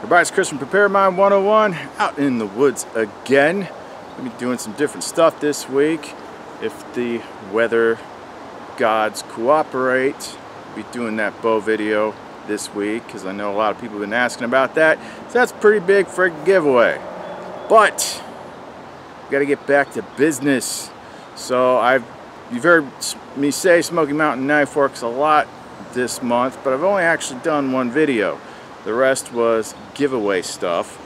Everybody, it's Chris from Prepared Mind 101 out in the woods again. I'll be doing some different stuff this week. If the weather gods cooperate, I'll be doing that bow video this week because I know a lot of people have been asking about that. So that's pretty big for a giveaway. But, got to get back to business. So I've, you've heard me say Smoky Mountain Knife Works a lot this month, but I've only actually done one video. The rest was giveaway stuff.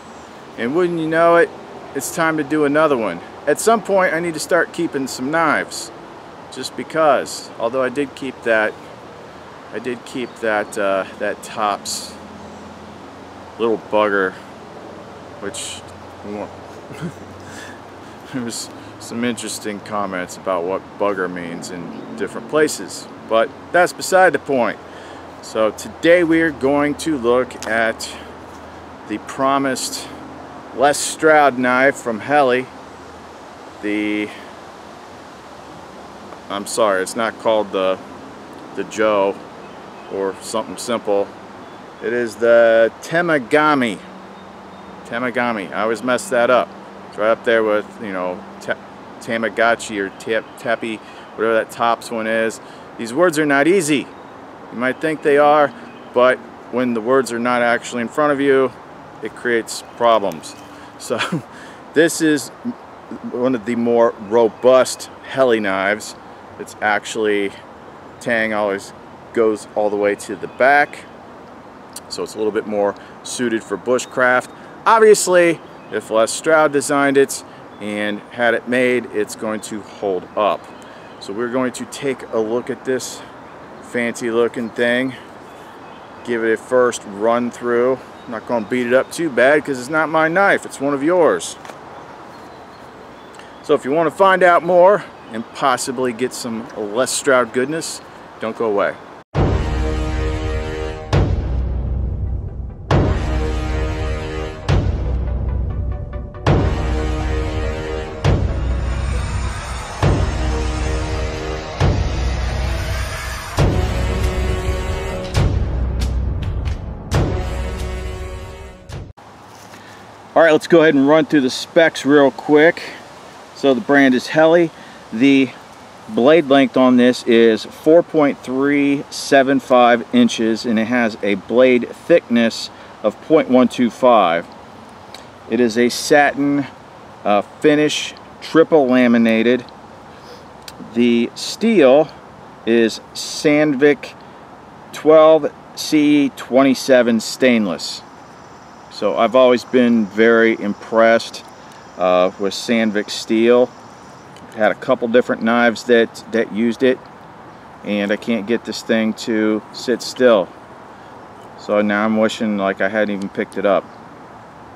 And wouldn't you know it, it's time to do another one. At some point I need to start keeping some knives. Just because. Although I did keep that I did keep that uh, that tops little bugger which there was some interesting comments about what bugger means in different places. But that's beside the point. So today we are going to look at the promised Les Stroud knife from Helle. The, I'm sorry, it's not called the, the Joe or something simple. It is the Temagami. Temagami. I always mess that up. It's right up there with, you know, Tamagotchi or Tappy, whatever that tops one is. These words are not easy. You might think they are, but when the words are not actually in front of you, it creates problems. So this is one of the more robust Helle knives. It's actually, tang always goes all the way to the back. So it's a little bit more suited for bushcraft. Obviously, if Les Stroud designed it and had it made, it's going to hold up. So we're going to take a look at this fancy looking thing. Give it a first run through. I'm not going to beat it up too bad because it's not my knife. It's one of yours. So if you want to find out more and possibly get some Les Stroud goodness, don't go away. Let's go ahead and run through the specs real quick. So the brand is Helle. The blade length on this is 4.375 inches and it has a blade thickness of 0.125. It is a satin uh, finish, triple laminated. The steel is Sandvik 12C27 stainless. So I've always been very impressed uh, with Sandvik steel. Had a couple different knives that, that used it and I can't get this thing to sit still. So now I'm wishing like I hadn't even picked it up.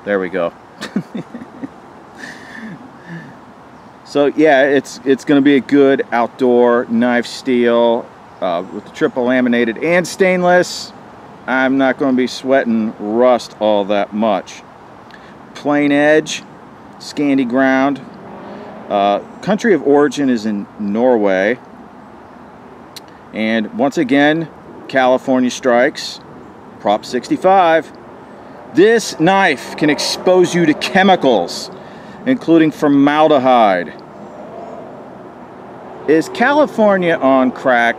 There we go. so yeah, it's it's going to be a good outdoor knife steel uh, with the triple laminated and stainless. I'm not going to be sweating rust all that much. Plain edge, Scandi ground. Uh, country of origin is in Norway. And once again, California strikes. Prop 65. This knife can expose you to chemicals, including formaldehyde. Is California on crack?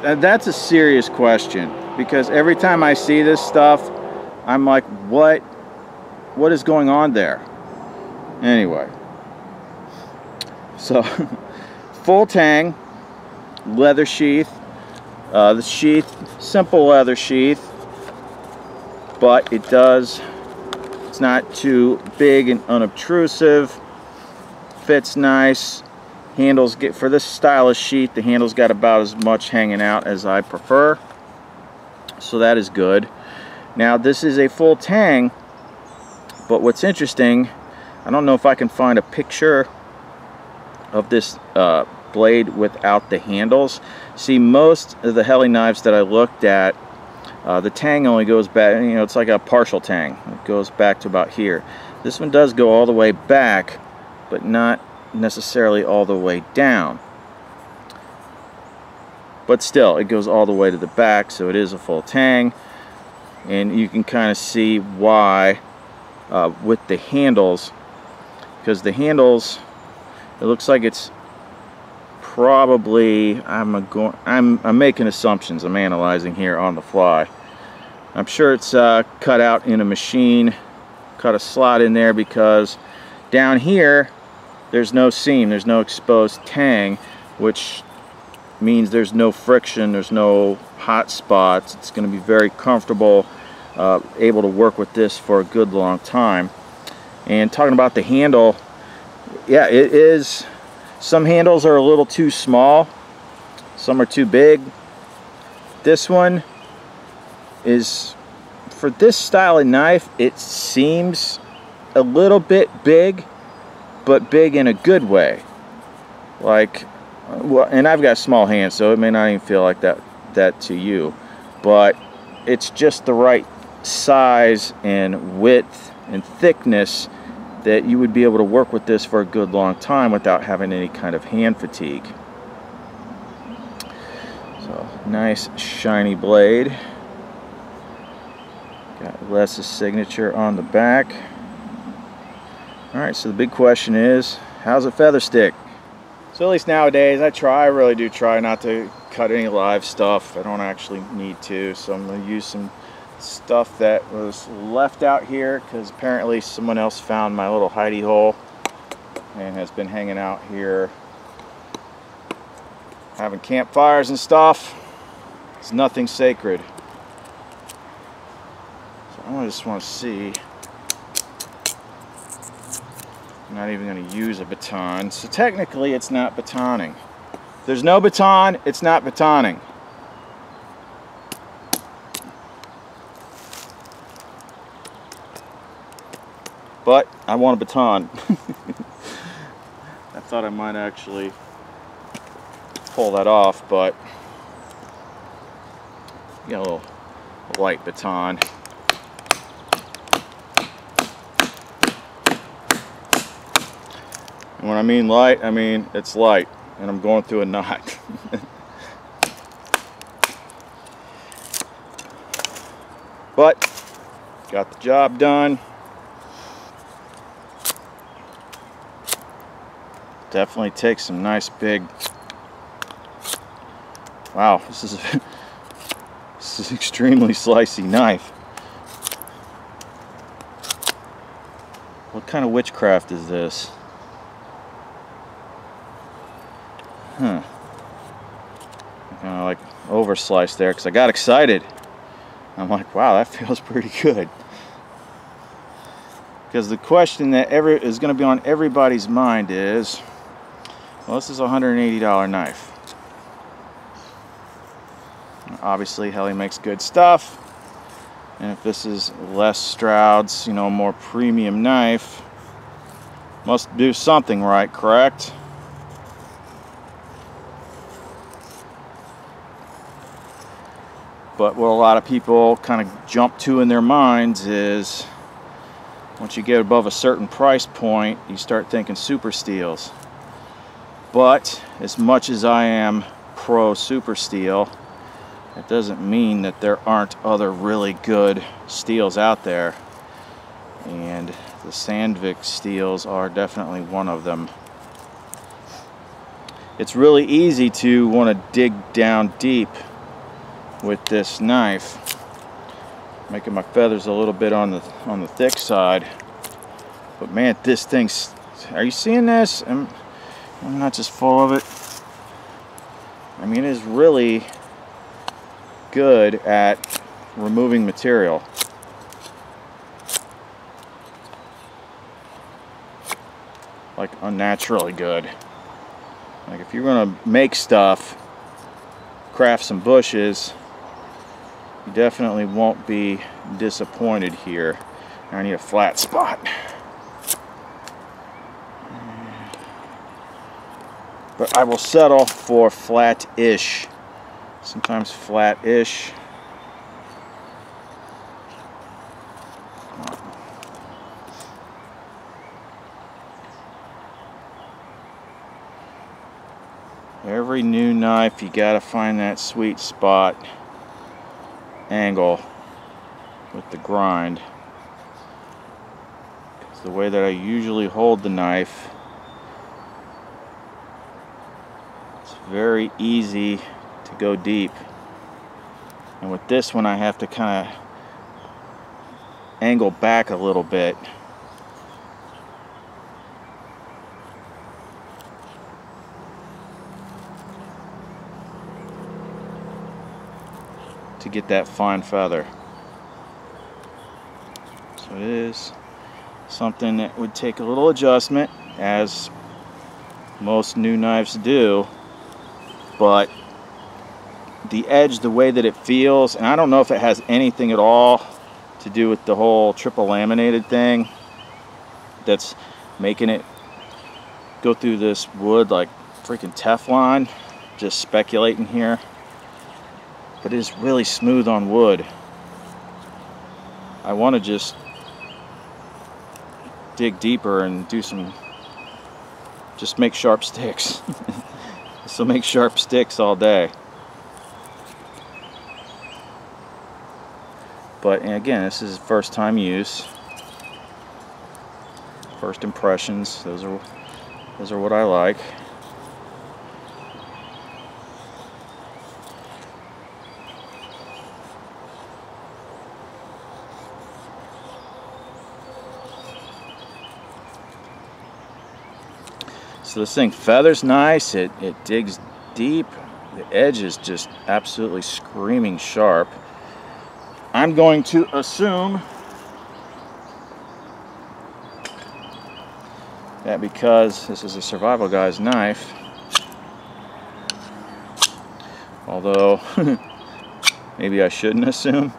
Uh, that's a serious question because every time I see this stuff, I'm like, what, what is going on there? Anyway, so full tang, leather sheath, uh, the sheath, simple leather sheath, but it does, it's not too big and unobtrusive, fits nice, handles get, for this style of sheath, the handles got about as much hanging out as I prefer so that is good. Now this is a full tang, but what's interesting, I don't know if I can find a picture of this uh, blade without the handles. See, most of the Helle knives that I looked at, uh, the tang only goes back, you know, it's like a partial tang. It goes back to about here. This one does go all the way back, but not necessarily all the way down but still it goes all the way to the back so it is a full tang. And you can kind of see why uh, with the handles because the handles it looks like it's probably I'm going I'm I'm making assumptions I'm analyzing here on the fly. I'm sure it's uh, cut out in a machine cut a slot in there because down here there's no seam there's no exposed tang which means there's no friction there's no hot spots. It's going to be very comfortable uh, able to work with this for a good long time. And talking about the handle yeah it is some handles are a little too small some are too big. This one is for this style of knife it seems a little bit big but big in a good way. Like well and I've got small hands so it may not even feel like that that to you but it's just the right size and width and thickness that you would be able to work with this for a good long time without having any kind of hand fatigue. So nice shiny blade. Got Les's signature on the back. Alright, so the big question is, how's a feather stick? So at least nowadays, I try, I really do try not to cut any live stuff. I don't actually need to, so I'm to use some stuff that was left out here because apparently someone else found my little hidey hole and has been hanging out here having campfires and stuff. It's nothing sacred. So I just want to see. I'm not even going to use a baton. So technically it's not batoning. If there's no baton, it's not batoning. But I want a baton. I thought I might actually pull that off, but got a little light baton. And when I mean light, I mean it's light, and I'm going through a knot. but got the job done. Definitely takes some nice big. Wow, this is a, this is an extremely slicey knife. What kind of witchcraft is this? Hmm. Huh. Kind of like over sliced there because I got excited. I'm like, wow, that feels pretty good. Because the question that ever is going to be on everybody's mind is, well, this is a $180 knife. Obviously, Helle makes good stuff. And if this is Les Stroud's, you know, more premium knife, must do something right, correct? But what a lot of people kind of jump to in their minds is once you get above a certain price point, you start thinking super steels. But as much as I am pro super steel, it doesn't mean that there aren't other really good steels out there. And the Sandvik steels are definitely one of them. It's really easy to want to dig down deep with this knife making my feathers a little bit on the on the thick side but man this thing's are you seeing this I'm, I'm not just full of it. I mean, it is really good at removing material. Like unnaturally good. Like if you're gonna make stuff, craft some bushes, you definitely won't be disappointed here. I need a flat spot. but I will settle for flat-ish. Sometimes flat-ish. Every new knife, you gotta find that sweet spot angle. with the grind. It's the way that I usually hold the knife. It's very easy to go deep. And with this one I have to kind of angle back a little bit. Get that fine feather. So it is something that would take a little adjustment as most new knives do but the edge the way that it feels and I don't know if it has anything at all to do with the whole triple laminated thing that's making it go through this wood like freaking Teflon just speculating here but it is really smooth on wood. I want to just dig deeper and do some just make sharp sticks. So make sharp sticks all day. But again this is first time use. First impressions those are those are what I like So this thing feathers nice, it, it digs deep, the edge is just absolutely screaming sharp. I'm going to assume that because this is a survival guy's knife, although maybe I shouldn't assume,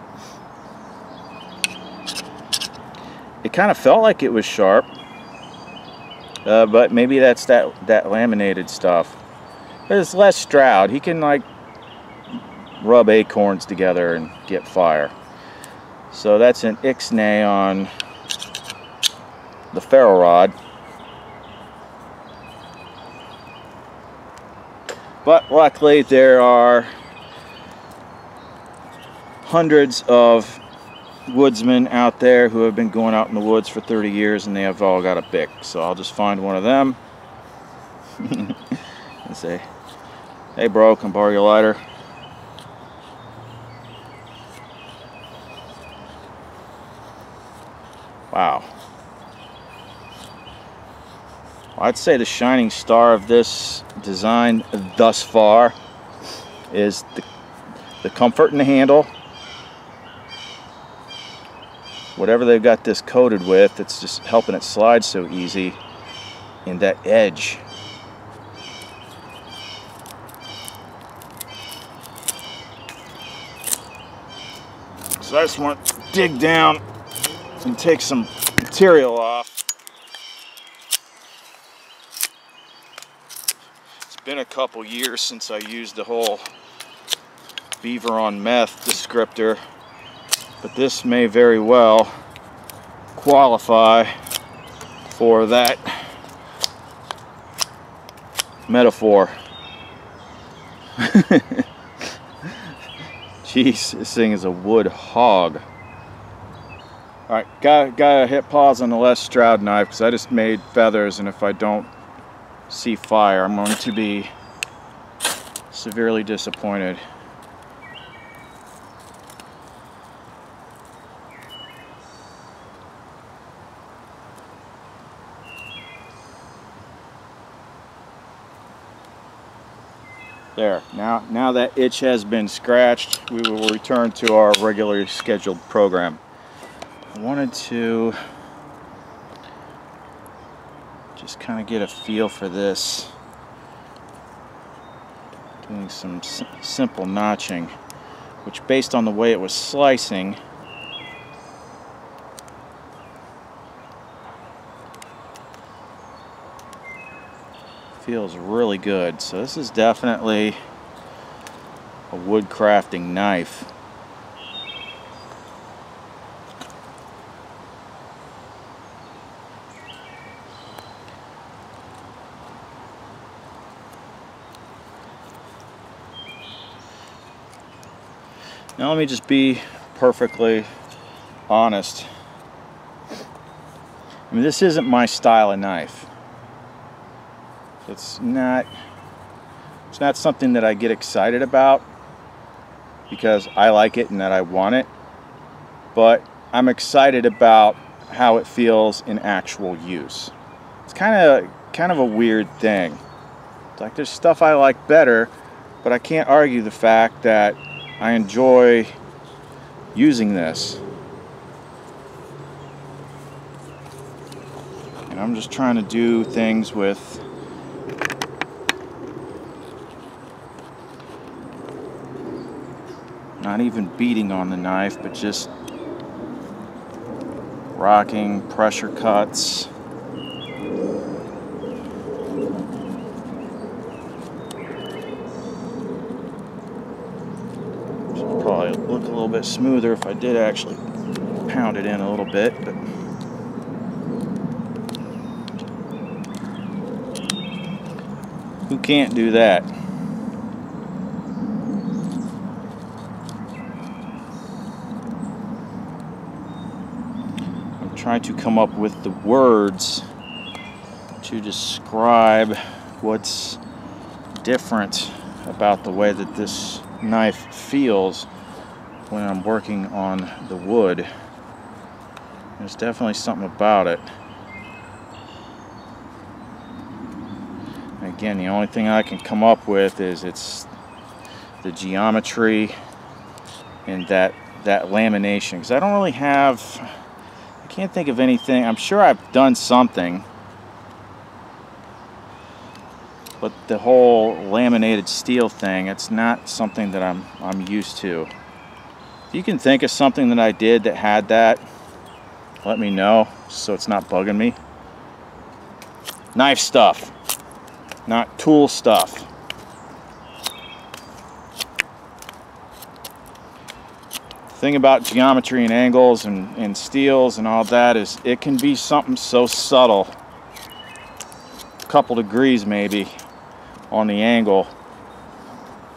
it kind of felt like it was sharp uh, but maybe that's that, that laminated stuff. There's Les Stroud. He can like rub acorns together and get fire. So that's an Ixnay on the ferro rod. But luckily there are hundreds of woodsmen out there who have been going out in the woods for 30 years and they have all got a Bic. So I'll just find one of them and say, hey bro, can borrow your lighter? Wow. I'd say the shining star of this design thus far is the, the comfort in the handle whatever they've got this coated with, it's just helping it slide so easy in that edge. So I just want to dig down and take some material off. It's been a couple years since I used the whole beaver on meth descriptor but this may very well qualify for that metaphor. Jeez, this thing is a wood hog. Alright, got, got to hit pause on the Les Stroud knife because I just made feathers and if I don't see fire I'm going to be severely disappointed. There, now, now that itch has been scratched, we will return to our regularly scheduled program. I wanted to just kind of get a feel for this. Doing some simple notching, which based on the way it was slicing, feels really good. So this is definitely a wood crafting knife. Now let me just be perfectly honest, I mean, this isn't my style of knife. It's not, it's not something that I get excited about because I like it and that I want it, but I'm excited about how it feels in actual use. It's kind of kind of a weird thing. It's like there's stuff I like better, but I can't argue the fact that I enjoy using this. And I'm just trying to do things with not even beating on the knife, but just rocking, pressure cuts. Should probably look a little bit smoother if I did actually pound it in a little bit, but who can't do that? Trying to come up with the words to describe what's different about the way that this knife feels when I'm working on the wood. There's definitely something about it. Again, the only thing I can come up with is it's the geometry and that that lamination because I don't really have can't think of anything. I'm sure I've done something. But the whole laminated steel thing, it's not something that I'm, I'm used to. If you can think of something that I did that had that, let me know so it's not bugging me. Knife stuff, not tool stuff. Thing about geometry and angles and, and steels and all that is it can be something so subtle a couple degrees maybe on the angle.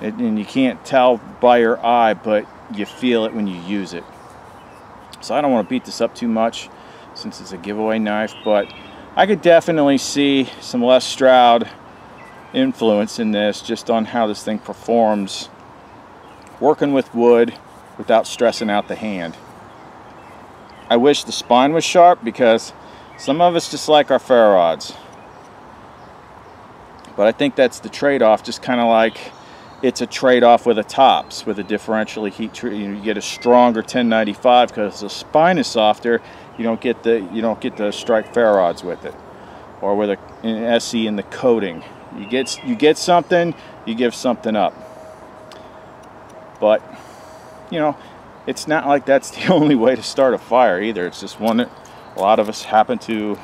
It, and you can't tell by your eye but you feel it when you use it. So I don't want to beat this up too much since it's a giveaway knife but I could definitely see some Les Stroud influence in this just on how this thing performs. Working with wood without stressing out the hand. I wish the spine was sharp because some of us just like our ferro rods. But I think that's the trade-off, just kind of like it's a trade-off with a tops, with a differentially heat treat. You get a stronger 1095 because the spine is softer. You don't get the you don't get the strike ferro rods with it, or with a, an SE in the coating. You get you get something, you give something up. But you know, it's not like that's the only way to start a fire either. It's just one that a lot of us happen to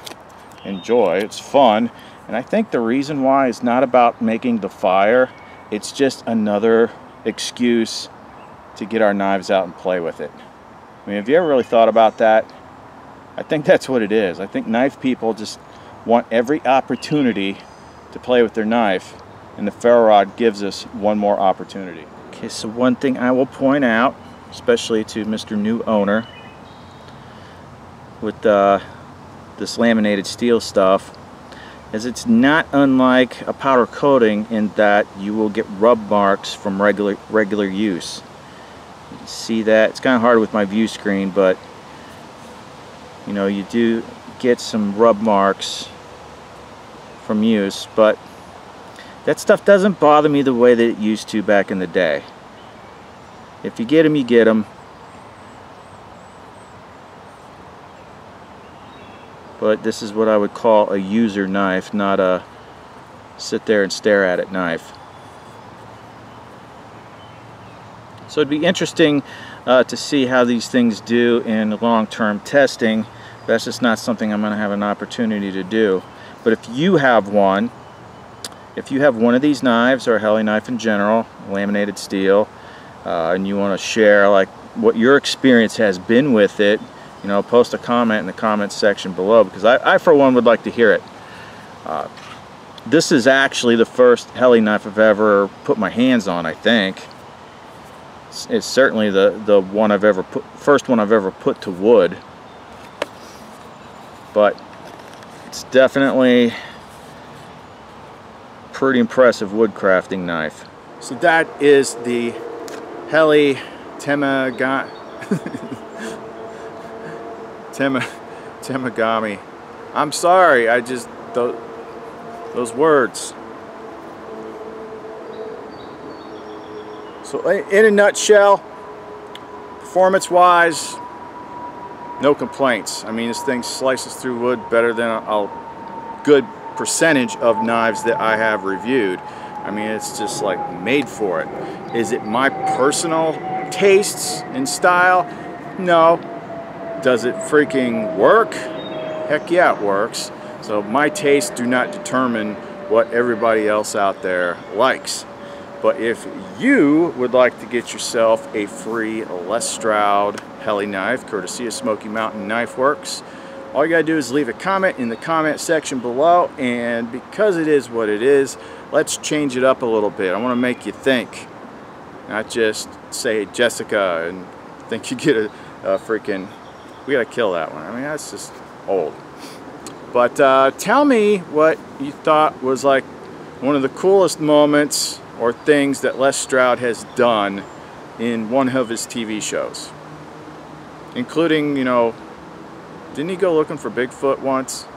enjoy. It's fun. And I think the reason why is not about making the fire. It's just another excuse to get our knives out and play with it. I mean, have you ever really thought about that? I think that's what it is. I think knife people just want every opportunity to play with their knife, and the ferro rod gives us one more opportunity. Okay, so one thing I will point out, especially to Mr. New Owner, with uh, this laminated steel stuff, is it's not unlike a powder coating in that you will get rub marks from regular regular use. You see that? It's kind of hard with my view screen, but you know, you do get some rub marks from use, but that stuff doesn't bother me the way that it used to back in the day. If you get them, you get them. But this is what I would call a user knife, not a sit there and stare at it knife. So it'd be interesting uh, to see how these things do in long-term testing. That's just not something I'm going to have an opportunity to do. But if you have one, if you have one of these knives or a Helle knife in general, laminated steel, uh, and you want to share like what your experience has been with it, you know, post a comment in the comments section below because I, I for one would like to hear it. Uh, this is actually the first Helle knife I've ever put my hands on, I think. It's, it's certainly the, the one I've ever put, first one I've ever put to wood. But it's definitely pretty impressive woodcrafting knife. So that is the Helle Temaga Tema Temagami. I'm sorry, I just those, those words. So in a nutshell, performance-wise, no complaints. I mean, this thing slices through wood better than a, a good percentage of knives that I have reviewed. I mean, it's just like made for it. Is it my personal tastes and style? No. Does it freaking work? Heck yeah, it works. So my tastes do not determine what everybody else out there likes. But if you would like to get yourself a free Les Stroud Helle knife, courtesy of Smoky Mountain Knife Works, all you gotta do is leave a comment in the comment section below and because it is what it is let's change it up a little bit I want to make you think not just say Jessica and think you get a, a freaking we gotta kill that one I mean that's just old but uh, tell me what you thought was like one of the coolest moments or things that Les Stroud has done in one of his TV shows including you know didn't he go looking for Bigfoot once?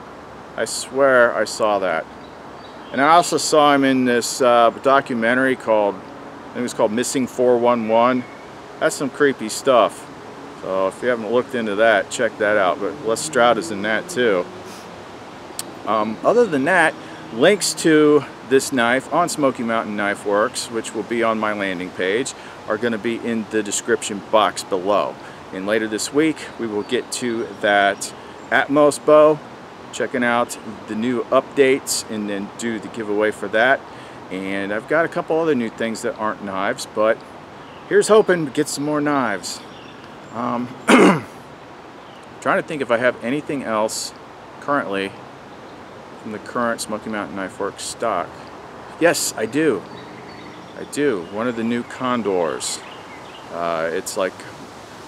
I swear I saw that. And I also saw him in this uh, documentary called, think it was called Missing 411. That's some creepy stuff. So if you haven't looked into that, check that out. But Les Stroud is in that too. Um, other than that, links to this knife on Smoky Mountain Knife Works, which will be on my landing page, are going to be in the description box below. And later this week, we will get to that Atmos bow, checking out the new updates and then do the giveaway for that. And I've got a couple other new things that aren't knives, but here's hoping to get some more knives. Um, trying to think if I have anything else currently from the current Smoky Mountain Knife Works stock. Yes, I do. I do. One of the new Condors. Uh, it's like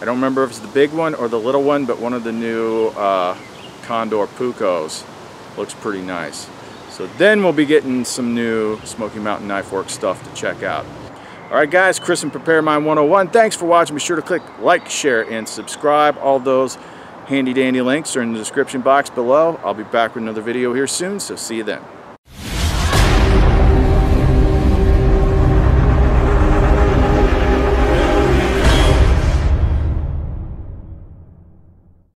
I don't remember if it's the big one or the little one, but one of the new uh, Condor Pucos looks pretty nice. So then we'll be getting some new Smoky Mountain Knife Work stuff to check out. Alright guys, Chris and Prepared Mind 101. Thanks for watching. Be sure to click like, share, and subscribe. All those handy dandy links are in the description box below. I'll be back with another video here soon, so see you then.